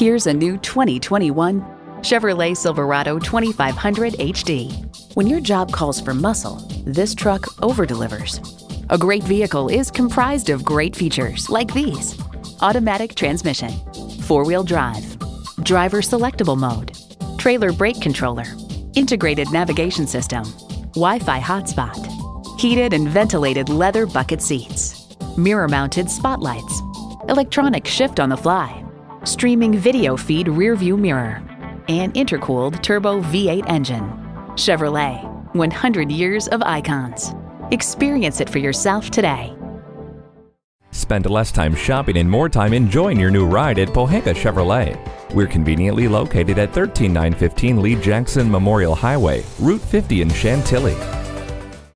Here's a new 2021 Chevrolet Silverado 2500 HD. When your job calls for muscle, this truck overdelivers. A great vehicle is comprised of great features like these. Automatic transmission, four-wheel drive, driver selectable mode, trailer brake controller, integrated navigation system, Wi-Fi hotspot, heated and ventilated leather bucket seats, mirror-mounted spotlights, electronic shift on the fly, streaming video feed rear view mirror, and intercooled turbo V8 engine. Chevrolet, 100 years of icons. Experience it for yourself today. Spend less time shopping and more time enjoying your new ride at Pohanka Chevrolet. We're conveniently located at 13915 Lee Jackson Memorial Highway, Route 50 in Chantilly.